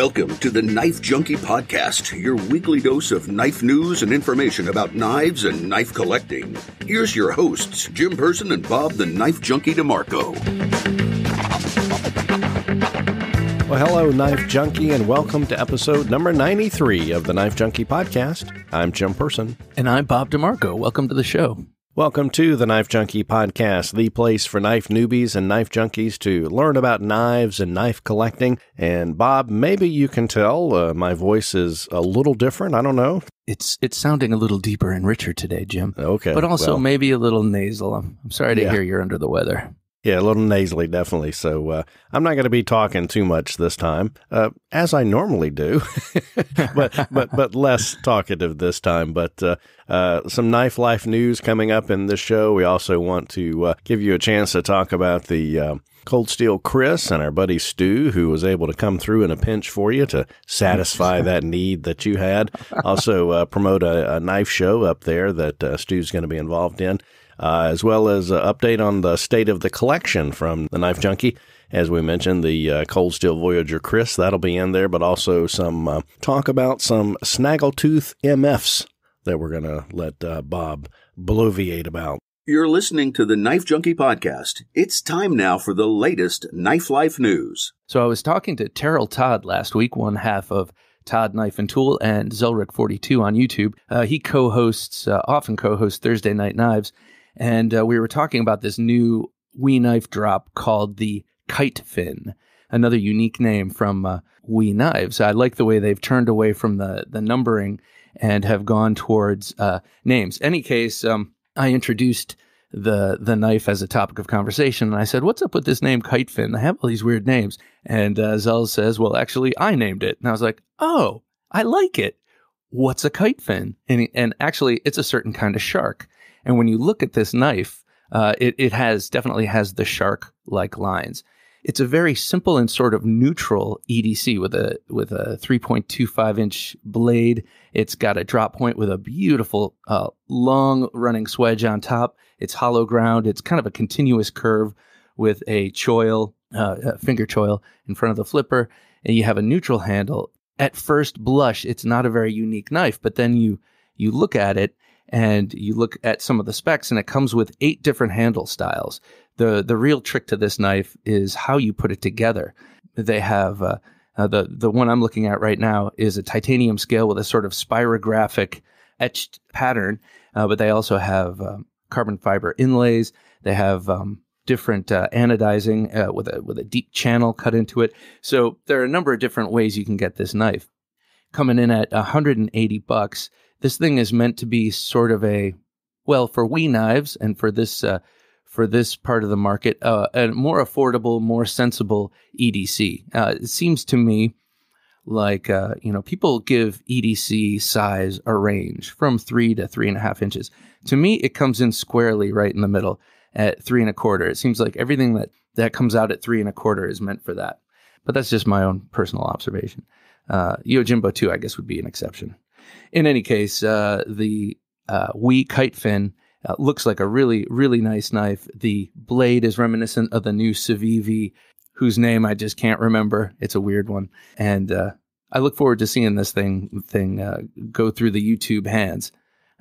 Welcome to the Knife Junkie Podcast, your weekly dose of knife news and information about knives and knife collecting. Here's your hosts, Jim Person and Bob the Knife Junkie DeMarco. Well, hello, Knife Junkie, and welcome to episode number 93 of the Knife Junkie Podcast. I'm Jim Person. And I'm Bob DeMarco. Welcome to the show. Welcome to the Knife Junkie Podcast, the place for knife newbies and knife junkies to learn about knives and knife collecting. And Bob, maybe you can tell uh, my voice is a little different. I don't know. It's it's sounding a little deeper and richer today, Jim. Okay. But also well, maybe a little nasal. I'm, I'm sorry to Yeah. hear you're under the weather. Yeah, a little nasally, definitely. So uh, I'm not going to be talking too much this time, uh, as I normally do, but but but less talkative this time. But uh, uh, some knife life news coming up in this show. We also want to uh, give you a chance to talk about the. Uh, Cold Steel Kris and our buddy Stu, who was able to come through in a pinch for you to satisfy that need that you had. Also, uh, promote a, a knife show up there that uh, Stu's going to be involved in uh, as well as an update on the state of the collection from the Knife Junkie. As we mentioned, the uh, Cold Steel Voyager Kris, that'll be in there, but also some uh, talk about some Snaggletooth MFs that we're going to let uh, Bob bloviate about. You're listening to the Knife Junkie Podcast. It's time now for the latest Knife Life news. So I was talking to Terrell Todd last week, one half of Todd Knife and Tool and Zelric42 on YouTube. Uh, he co-hosts, uh, often co-hosts Thursday Night Knives, and uh, we were talking about this new WE knife drop called the Kitefin, another unique name from uh, WE Knives. I like the way they've turned away from the the numbering and have gone towards uh, names. Any case, um, I introduced the the knife as a topic of conversation, and I said, "What's up with this name Kitefin? I have all these weird names." And uh, Zell says, "Well, actually, I named it." And I was like, "Oh, I like it. What's a kitefin?" And and actually, it's a certain kind of shark. And when you look at this knife, uh, it it has definitely has the shark like lines. It's a very simple and sort of neutral EDC with a with a 3.25 inch blade. It's got a drop point with a beautiful uh, long running swedge on top. It's hollow ground. It's kind of a continuous curve with a choil, uh, a finger choil in front of the flipper, and you have a neutral handle. At first blush, it's not a very unique knife, but then you you look at it and you look at some of the specs, and it comes with eight different handle styles. the The real trick to this knife is how you put it together. They have uh, uh, the the one I'm looking at right now is a titanium scale with a sort of spirographic etched pattern, uh, but they also have um, carbon fiber inlays. They have um, different uh, anodizing uh, with a with a deep channel cut into it. So there are a number of different ways you can get this knife. Coming in at 180 bucks. This thing is meant to be sort of a well for WE knives and for this uh, for this part of the market uh, a more affordable, more sensible EDC. Uh, it seems to me like uh, you know people give EDC size a range from three to three and a half inches. To me, it comes in squarely right in the middle at three and a quarter. It seems like everything that that comes out at three and a quarter is meant for that. But that's just my own personal observation. Uh, Yojimbo too, I guess, would be an exception. In any case, uh, the uh, WE Kite Fin uh, looks like a really, really nice knife. The blade is reminiscent of the new Civivi, whose name I just can't remember. It's a weird one, and uh, I look forward to seeing this thing thing uh, go through the YouTube hands.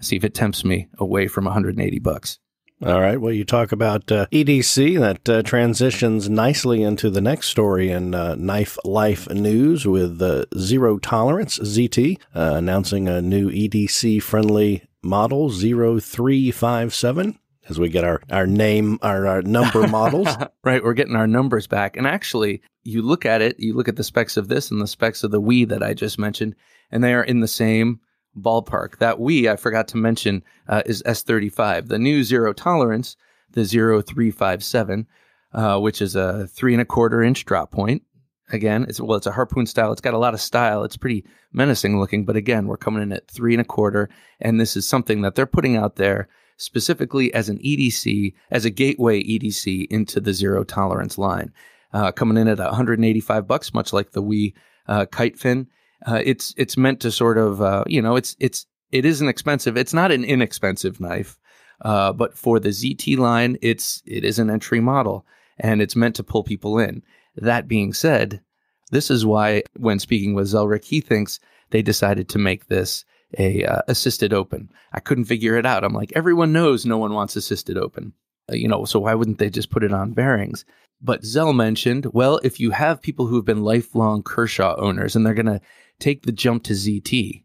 See if it tempts me away from 180 bucks. All right. Well, you talk about uh, EDC that uh, transitions nicely into the next story in uh, Knife Life News with uh, Zero Tolerance ZT uh, announcing a new EDC friendly model 0357 as we get our, our name, our, our number models. right, we're getting our numbers back. And actually, you look at it, you look at the specs of this and the specs of the WE that I just mentioned, and they are in the same ballpark. That we, I forgot to mention, uh, is S35. The new zero tolerance, the 0357, uh, which is a three and a quarter inch drop point. Again, it's well, it's a harpoon style. It's got a lot of style. It's pretty menacing looking, but again, we're coming in at three and a quarter, and this is something that they're putting out there specifically as an EDC, as a gateway EDC into the zero tolerance line. Uh, coming in at 185 bucks, much like the WE uh, Kitefin. Uh, it's it's meant to sort of uh, you know it's it's it isn't expensive. It's not an inexpensive knife, uh, but for the ZT line, it's it is an entry model, and it's meant to pull people in. That being said, This is why, when speaking with Zelric, he thinks they decided to make this a uh, assisted open. I couldn't figure it out. I'm like, everyone knows no one wants assisted open, uh, you know. So why wouldn't they just put it on bearings? But Zell mentioned, well, if you have people who have been lifelong Kershaw owners and they're going to take the jump to ZT,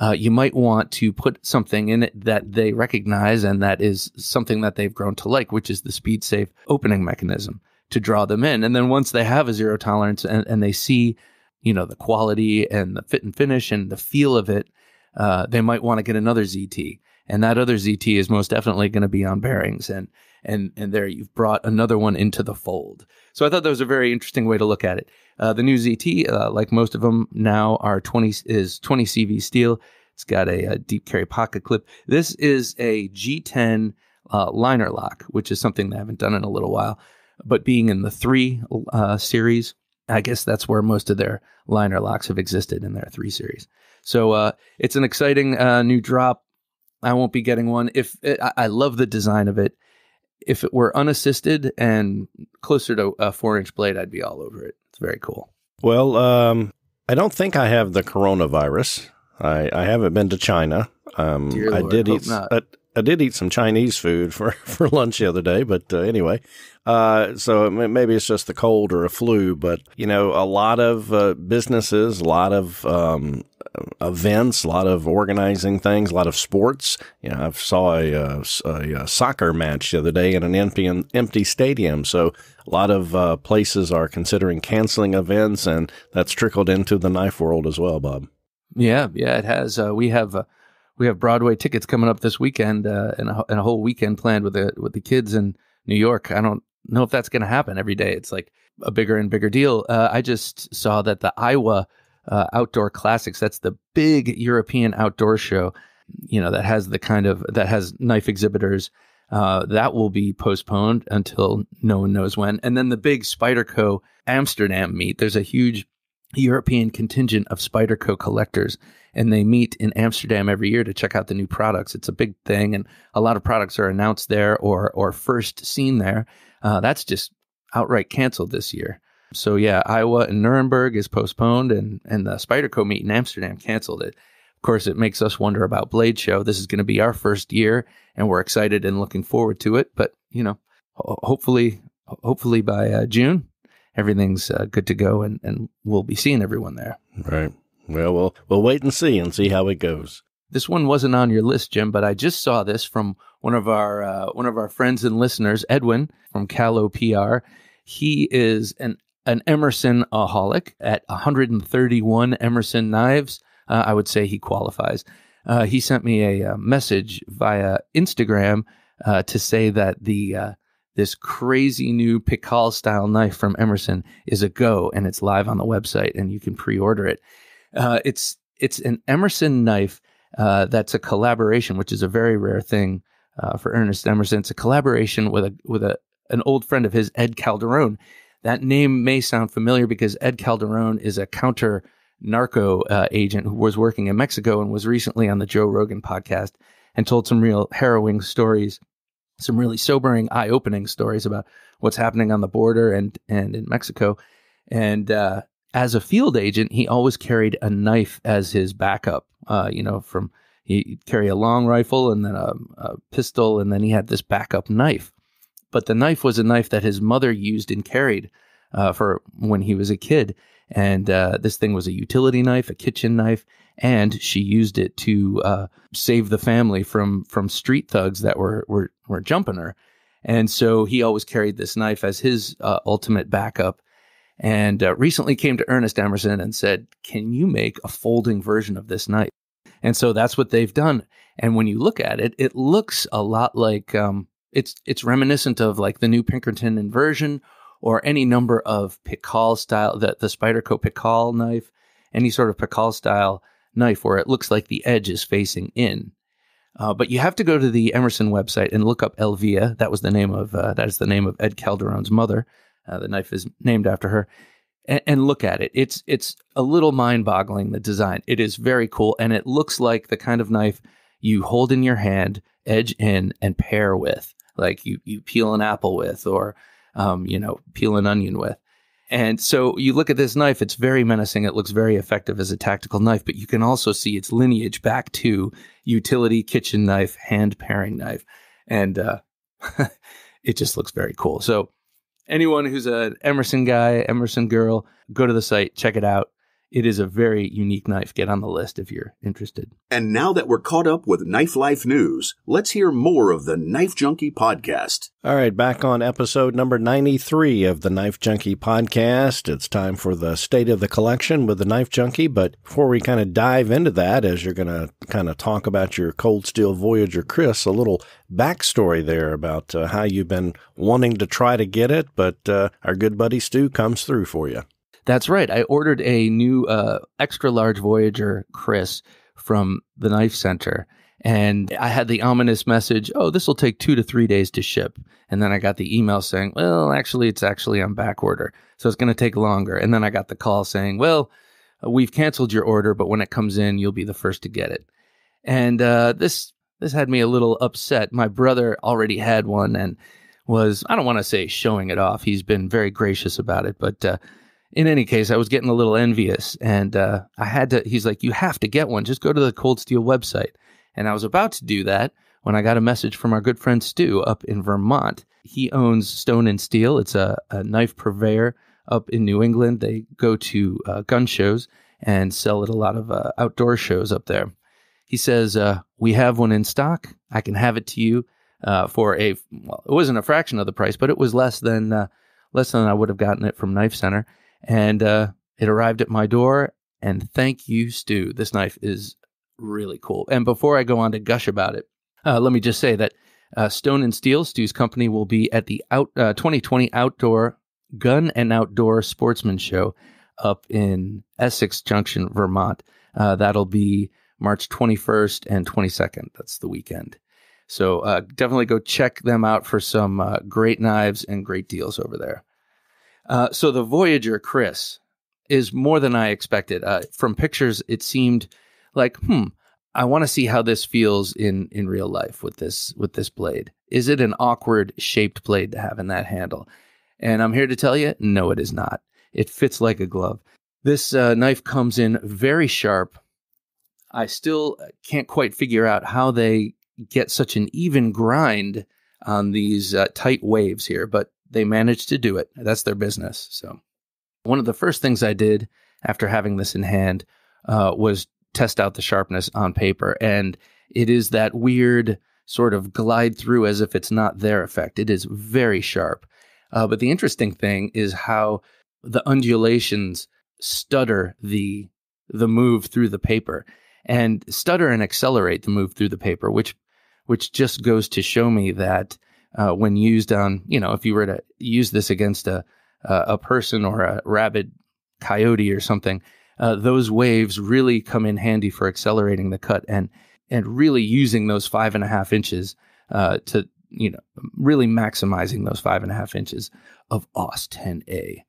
uh, you might want to put something in it that they recognize and that is something that they've grown to like, which is the speed safe opening mechanism to draw them in. And then once they have a zero tolerance and, and they see, you know, the quality and the fit and finish and the feel of it, uh, they might want to get another ZT. And that other ZT is most definitely going to be on bearings. And and and there you've brought another one into the fold. So I thought that was a very interesting way to look at it. Uh, the new ZT, uh, like most of them now, are 20 is 20 CV steel. It's got a, a deep carry pocket clip. This is a G10 uh, liner lock, which is something they haven't done in a little while. But being in the three uh, series, I guess that's where most of their liner locks have existed in their three series. So uh, it's an exciting uh, new drop. I won't be getting one. If it, I love the design of it, if it were unassisted and closer to a four inch blade, I'd be all over it. It's very cool. Well, um, I don't think I have the coronavirus. I, I haven't been to China. Um, I did eat. I, I, did eat some Chinese food for, for lunch the other day, but uh, anyway, uh, so maybe it's just the cold or a flu. But you know, a lot of uh, businesses, a lot of um, events, a lot of organizing things, a lot of sports. You know, I saw a, a, a, soccer match the other day in an empty empty stadium. So a lot of uh, places are considering canceling events, and that's trickled into the knife world as well, Bob. Yeah, yeah, it has. Uh, we have uh, we have Broadway tickets coming up this weekend, uh, and, a, and a whole weekend planned with the with the kids in New York. I don't know if that's going to happen every day. It's like a bigger and bigger deal. Uh, I just saw that the IWA uh, Outdoor Classics. That's the big European outdoor show. You know that has the kind of that has knife exhibitors. Uh, that will be postponed until no one knows when. And then the big Spyderco Amsterdam meet. There's a huge European contingent of Spyderco collectors, and they meet in Amsterdam every year to check out the new products. It's a big thing, and a lot of products are announced there or or first seen there. Uh, that's just outright canceled this year. So yeah, IWA and Nuremberg is postponed, and and the Spyderco meet in Amsterdam canceled it. Of course, it makes us wonder about Blade Show. This is going to be our first year, and we're excited and looking forward to it. But you know, ho- hopefully, hopefully by uh, June, everything's uh, good to go, and and we'll be seeing everyone there. Right. Well, we'll we'll wait and see and see how it goes. This one wasn't on your list, Jim, but I just saw this from one of our uh, one of our friends and listeners, Edwin from Callow PR. He is an an Emerson aholic at 131 Emerson knives. Uh, I would say he qualifies. Uh, he sent me a, a, uh, message via Instagram uh, to say that the uh, this crazy new Pikal style knife from Emerson is a go, and it's live on the website, and you can pre-order it. Uh, it's it's an Emerson knife that's a collaboration, which is a very rare thing for Ernest Emerson. It's a collaboration with a with a an old friend of his, Ed Calderon. That name may sound familiar because Ed Calderon is a counter narco uh, agent who was working in Mexico and was recently on the Joe Rogan podcast and told some real harrowing stories, some really sobering, eye opening stories about what's happening on the border and, and in Mexico. And uh, as a field agent, he always carried a knife as his backup, uh, you know, from he'd carry a long rifle and then a, a pistol, and then he had this backup knife but the knife was a knife that his mother used and carried uh, for when he was a kid. And uh, this thing was a utility knife, a kitchen knife, and she used it to uh, save the family from from street thugs that were were were jumping her. And so he always carried this knife as his uh, ultimate backup. And uh, recently came to Ernest Emerson and said, "Can you make a folding version of this knife?" And so that's what they've done. And when you look at it, it looks a lot like um, it's it's reminiscent of like the new Pinkerton inversion or any number of Pikal style, the, the Spyderco Pikal knife, any sort of Pikal style knife where it looks like the edge is facing in. Uh, but you have to go to the Emerson website and look up Elvia. That was the name of uh, that is the name of Ed Calderon's mother. Uh, the knife is named after her, and, and look at it. It's it's a little mind boggling the design. It is very cool, and it looks like the kind of knife you hold in your hand, edge in, and pair with like you you peel an apple with or um, you know peel an onion with And so you look at this knife, it's very menacing. It looks very effective as a tactical knife, but you can also see its lineage back to utility kitchen knife, hand paring knife. And uh, it just looks very cool. So anyone who's an Emerson guy, Emerson girl, go to the site, check it out. It is a very unique knife. Get on the list if you're interested. And now that we're caught up with Knife Life news, let's hear more of the Knife Junkie podcast. All right, back on episode number 93 of the Knife Junkie podcast. It's time for the state of the collection with the Knife Junkie. But before we kind of dive into that, as you're going to kind of talk about your Cold Steel Voyager Kris, a little backstory there about uh, how you've been wanting to try to get it, but uh, our good buddy Stu comes through for you. That's right. I ordered a new uh, extra large Voyager Kris from the Knife Center. And I had the ominous message, oh, this will take two to three days to ship. And then I got the email saying, well, actually, it's actually on back order. So it's going to take longer. And then I got the call saying, well, we've canceled your order, but when it comes in, you'll be the first to get it. And uh, this this had me a little upset. My brother already had one and was, I don't want to say showing it off. He's been very gracious about it, but uh, in any case, I was getting a little envious, and uh, I had to. He's like, "You have to get one. Just go to the Cold Steel website." And I was about to do that when I got a message from our good friend Stu up in Vermont. He owns Stone and Steel. It's a, a knife purveyor up in New England. They go to uh, gun shows and sell at a lot of uh, outdoor shows up there. He says, uh, "We have one in stock. I can have it to you uh, for a. Well, it wasn't a fraction of the price, but it was less than uh, less than I would have gotten it from Knife Center." And uh, it arrived at my door. And thank you, Stu. This knife is really cool. And before I go on to gush about it, uh, let me just say that uh, Stone and Steel, Stu's company, will be at the out, 2020 uh, Outdoor Gun and Outdoor Sportsman Show up in Essex Junction, Vermont. Uh, that'll be March 21st and 22nd. That's the weekend. So uh, definitely go check them out for some great knives and great deals over there. Uh, so the Voyager, Kris, is more than I expected. Uh, from pictures, it seemed like, hmm, I want to see how this feels in in real life with this with this blade. Is it an awkward shaped blade to have in that handle? And I'm here to tell you, no, it is not. It fits like a glove. This uh, knife comes in very sharp. I still can't quite figure out how they get such an even grind on these uh, tight waves here, but they managed to do it. That's their business. So, one of the first things I did after having this in hand uh, was test out the sharpness on paper. And it is that weird sort of glide through as if it's not there effect. It is very sharp. Uh, but the interesting thing is how the undulations stutter the the move through the paper and stutter and accelerate the move through the paper, which which just goes to show me that uh, when used on, you know, if you were to use this against a a person or a rabid coyote or something, uh, those waves really come in handy for accelerating the cut and and really using those five and a half inches uh, to you know really maximizing those five and a half inches of AUS 10A.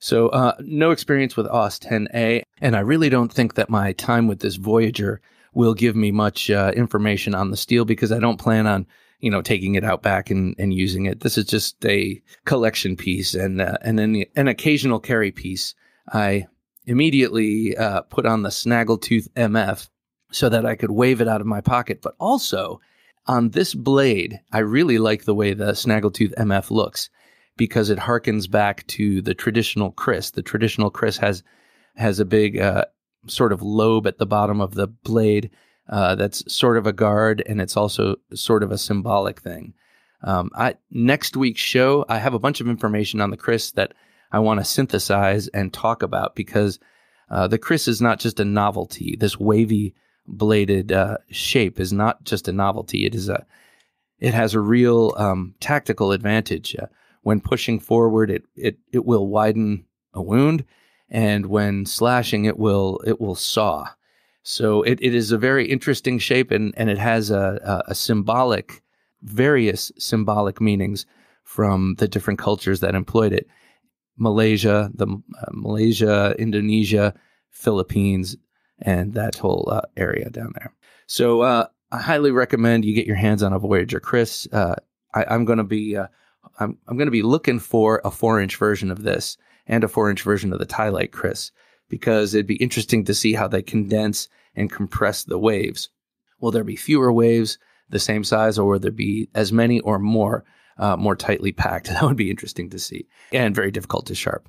So uh, no experience with AUS 10A, and I really don't think that my time with this Voyager will give me much uh, information on the steel because I don't plan on you know, taking it out back and, and using it. This is just a collection piece and uh, and then an occasional carry piece. I immediately uh, put on the Snaggletooth MF so that I could wave it out of my pocket. But also on this blade, I really like the way the Snaggletooth MF looks because it harkens back to the traditional Kris. The traditional Kris has has a big uh, sort of lobe at the bottom of the blade uh, that's sort of a guard, and it's also sort of a symbolic thing. Um, I, next week's show, I have a bunch of information on the Kris that I want to synthesize and talk about because uh, the Kris is not just a novelty. This wavy bladed uh, shape is not just a novelty. It is a it has a real um, tactical advantage. Uh, when pushing forward, it it it will widen a wound, and when slashing, it will it will saw. So it, it is a very interesting shape and, and it has a, a, a symbolic, various symbolic meanings from the different cultures that employed it. Malaysia, the uh, Malaysia, Indonesia, Philippines, and that whole uh, area down there. So uh, I highly recommend you get your hands on a Voyager, Kris. Uh, I, am going to be uh, I'm I'm going to be looking for a four inch version of this, and a four inch version of the Tylite Kris because it'd be interesting to see how they condense and compress the waves. Will there be fewer waves the same size, or will there be as many or more uh, more tightly packed? That would be interesting to see and very difficult to sharp.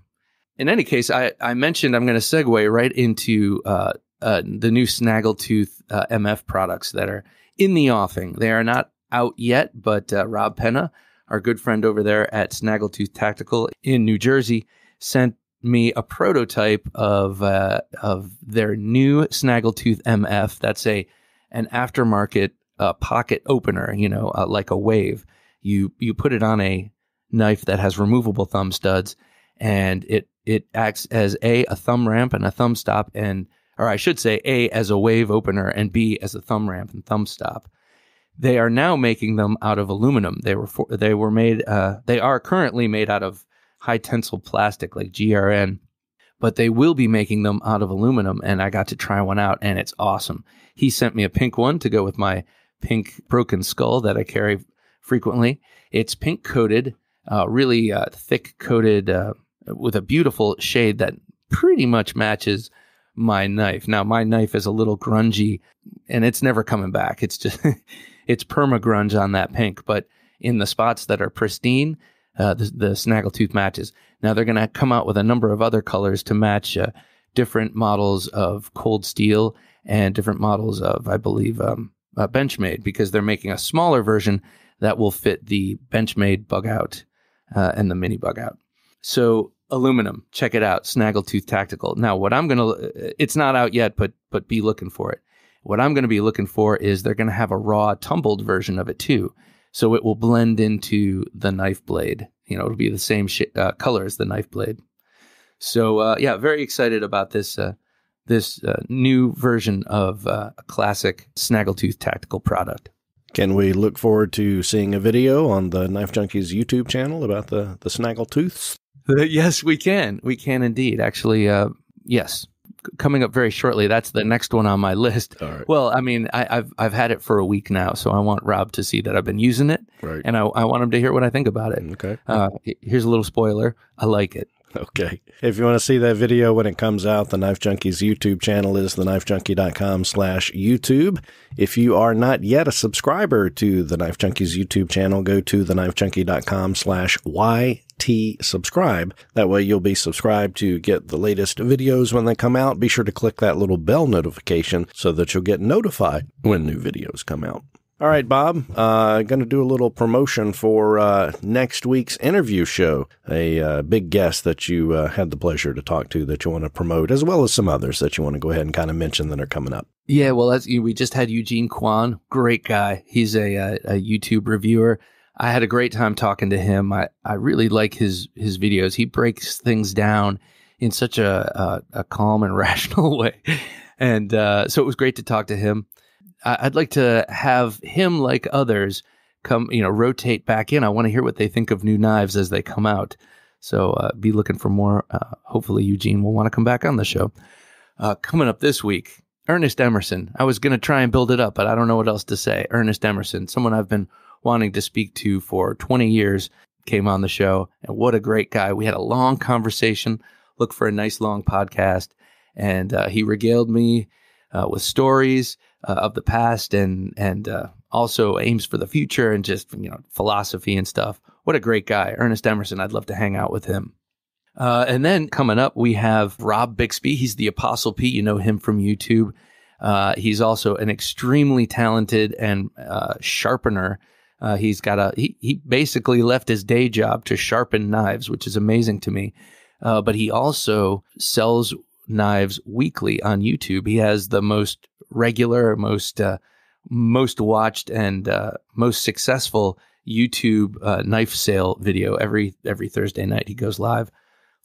In any case, I, I mentioned I'm going to segue right into uh, uh, the new Snaggletooth uh, MF products that are in the offing. They are not out yet, but uh, Rob Penna, our good friend over there at Snaggletooth Tactical in New Jersey, sent me a prototype of uh, of their new Snaggletooth MF. That's a an aftermarket uh, pocket opener, you know, uh, like a wave. You you put it on a knife that has removable thumb studs, and it it acts as a a thumb ramp and a thumb stop, and or I should say a as a wave opener and b as a thumb ramp and thumb stop. They are now making them out of aluminum. They were for, they were made. Uh, they are currently made out of high tensile plastic like GRN, but they will be making them out of aluminum. And I got to try one out, and it's awesome. He sent me a pink one to go with my pink broken skull that I carry frequently. It's pink coated, uh, really uh, thick coated, uh, with a beautiful shade that pretty much matches my knife. Now, my knife is a little grungy, and it's never coming back. It's just it's perma grunge on that pink, but in the spots that are pristine, uh, the, the snaggletooth matches. Now they're going to come out with a number of other colors to match uh, different models of cold steel and different models of, I believe, um, uh, Benchmade because they're making a smaller version that will fit the Benchmade bug out uh, and the mini bug out. So aluminum, check it out, Snaggletooth Tactical. Now, what I'm going to, it's not out yet, but but be looking for it. What I'm going to be looking for is they're going to have a raw tumbled version of it too so it will blend into the knife blade. You know, it'll be the same sh- uh, color as the knife blade. So uh, yeah, very excited about this uh, this uh, new version of uh, a classic Snaggletooth tactical product. Can we look forward to seeing a video on the Knife Junkies YouTube channel about the the Snaggletooths? yes, we can. We can indeed. Actually, uh, yes coming up very shortly. That's the next one on my list. Well, I mean, I, have I've had it for a week now, so I want Rob to see that I've been using it, right. and I, I want him to hear what I think about it. Okay. Uh, here's a little spoiler. I like it. Okay. If you want to see that video when it comes out, the Knife Junkies YouTube channel is theknifejunkie.com slash YouTube. If you are not yet a subscriber to the Knife Junkies YouTube channel, go to theknifejunkie.com slash YT subscribe. That way you'll be subscribed to get the latest videos when they come out. Be sure to click that little bell notification so that you'll get notified when new videos come out. All right, Bob. Uh, going to do a little promotion for uh, next week's interview show. A uh, big guest that you uh, had the pleasure to talk to that you want to promote, as well as some others that you want to go ahead and kind of mention that are coming up. Yeah, well, we just had Eugene Kwan, great guy. He's a, a, a YouTube reviewer. I had a great time talking to him. I, I really like his his videos. He breaks things down in such a a, a calm and rational way, and uh, so it was great to talk to him. I'd like to have him, like others, come, you know, rotate back in. I want to hear what they think of new knives as they come out. So uh, be looking for more. Uh, hopefully, Eugene will want to come back on the show. Uh, coming up this week, Ernest Emerson. I was going to try and build it up, but I don't know what else to say. Ernest Emerson, someone I've been wanting to speak to for 20 years, came on the show. And what a great guy. We had a long conversation. Look for a nice long podcast. And uh, he regaled me uh, with stories uh, of the past and and uh, also aims for the future and just you know philosophy and stuff. What a great guy, Ernest Emerson. I'd love to hang out with him. Uh, and then coming up, we have Rob Bixby. He's the Apostle Pete. You know him from YouTube. Uh, he's also an extremely talented and sharpener. Uh, he's got a he, he basically left his day job to sharpen knives, which is amazing to me. but he also sells knives weekly on YouTube. He has the most regular, most uh, most watched, and uh, most successful YouTube uh, knife sale video every every Thursday night. He goes live.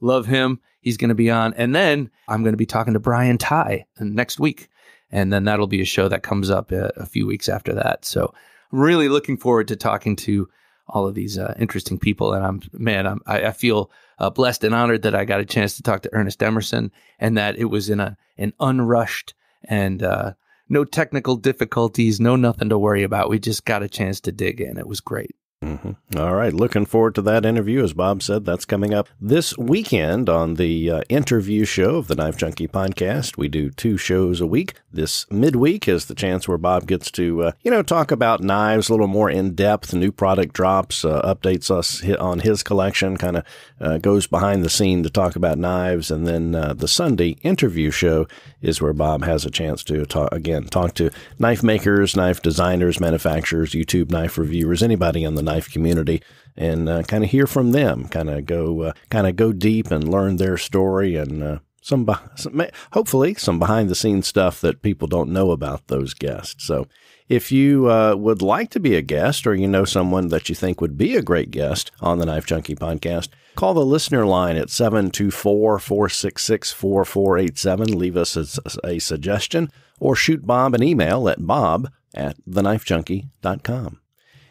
Love him. He's going to be on, and then I'm going to be talking to Brian Tighe next week, and then that'll be a show that comes up a, a few weeks after that. So really looking forward to talking to all of these uh, interesting people, and I'm man, I'm, I, I feel uh, blessed and honored that I got a chance to talk to Ernest Emerson, and that it was in a an unrushed and uh, no technical difficulties, no nothing to worry about. We just got a chance to dig in. It was great. Mm-hmm. All right. Looking forward to that interview. As Bob said, that's coming up this weekend on the uh, interview show of the Knife Junkie podcast. We do two shows a week. This midweek is the chance where Bob gets to, uh, you know, talk about knives a little more in depth, new product drops, uh, updates us on his collection, kind of uh, goes behind the scene to talk about knives. And then uh, the Sunday interview show is where Bob has a chance to talk, again, talk to knife makers, knife designers, manufacturers, YouTube knife reviewers, anybody in the knife community and uh, kind of hear from them, kind of go, uh, kind of go deep and learn their story and uh, some, some, hopefully some behind the scenes stuff that people don't know about those guests. So if you uh, would like to be a guest or you know someone that you think would be a great guest on the Knife Junkie podcast, call the listener line at 724 466 4487. Leave us a, a, suggestion or shoot Bob an email at bob at theknifejunkie.com.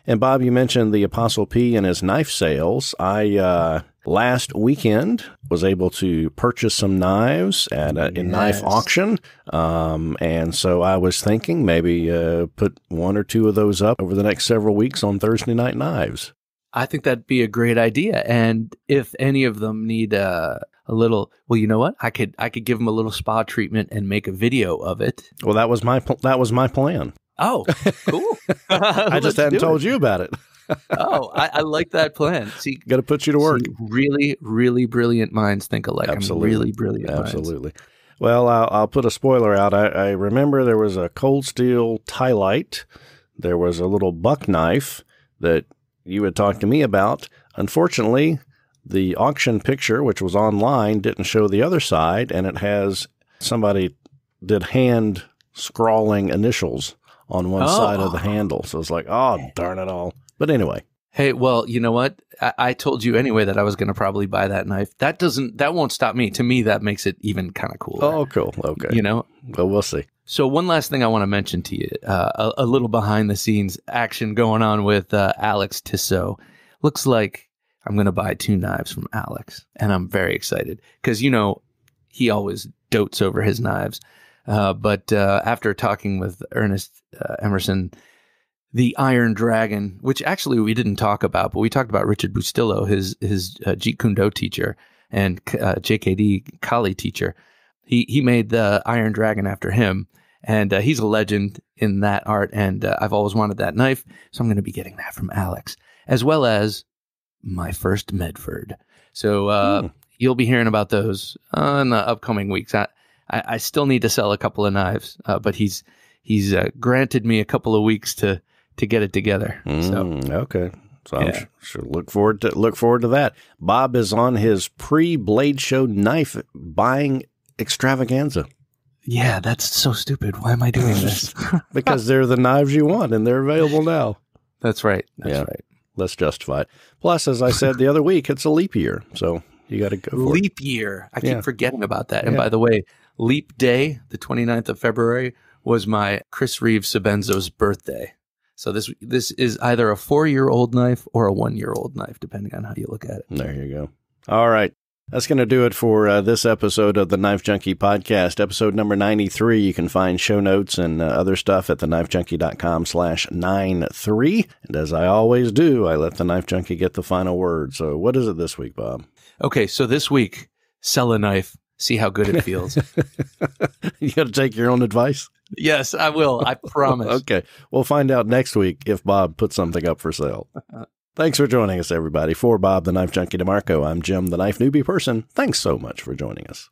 And Bob, you mentioned the Apostle P and his knife sales. I uh, last weekend was able to purchase some knives at a, yes. knife auction, um, and so I was thinking maybe uh, put one or two of those up over the next several weeks on Thursday Night Knives. I think that'd be a great idea, and if any of them need uh, a little well you know what i could i could give them a little spa treatment and make a video of it well that was my that was my plan Oh, cool. I just hadn't told it. you about it. oh, I, I, like that plan. See, got to put you to work. See, really, really brilliant minds think alike. Absolutely. I'm really brilliant. Absolutely. Minds. Well, I'll, I'll, put a spoiler out. I, I, remember there was a cold steel tie light. There was a little buck knife that you had talked to me about. Unfortunately, the auction picture, which was online, didn't show the other side, and it has somebody did hand scrawling initials on one oh. side of the handle. So it's like, oh, darn it all. But anyway. Hey, well, you know what? I, I told you anyway that I was going to probably buy that knife. That doesn't, that won't stop me. To me, that makes it even kind of cool. Oh, cool. Okay. You know? Well, we'll see. So, one last thing I want to mention to you uh, a, a, little behind the scenes action going on with uh, Alex Tissot. Looks like I'm going to buy two knives from Alex, and I'm very excited because, you know, he always dotes over his knives. Uh, but uh, after talking with Ernest uh, Emerson, the Iron Dragon, which actually we didn't talk about, but we talked about Richard Bustillo, his his uh, Jeet Kune Do teacher and uh, JKD Kali teacher. He he made the Iron Dragon after him, and uh, he's a legend in that art. And uh, I've always wanted that knife, so I'm going to be getting that from Alex, as well as my first Medford. So mm. you'll be hearing about those in the upcoming weeks. I, I, I still need to sell a couple of knives, uh, but he's he's uh, granted me a couple of weeks to to get it together. Mm, so okay. So yeah. I'm sure look forward to look forward to that. Bob is on his pre Blade Show knife buying extravaganza. Yeah, that's so stupid. Why am I doing this? because they're the knives you want and they're available now. That's right. That's yeah. right. Let's justify it. Plus, as I said the other week, it's a leap year. So you got to go leap it. year. I keep forgetting about that. And yeah. by the way, leap day, the 29th of February, was my Chris Reeve Sebenza's birthday. So this this is either a four year old knife or a one year old knife, depending on how you look at it. There you go. All right. That's going to do it for uh, this episode of the Knife Junkie podcast, episode number 93. You can find show notes and uh, other stuff at theknifejunkie.com slash 93. And as I always do, I let the Knife Junkie get the final word. So what is it this week, Bob? Okay, so this week, sell a knife, see how good it feels. you got to take your own advice? Yes, I will. I promise. okay. We'll find out next week if Bob puts something up for sale. Thanks for joining us, everybody. For Bob, the Knife Junkie DeMarco, I'm Jim, the Knife Newbie Person. Thanks so much for joining us.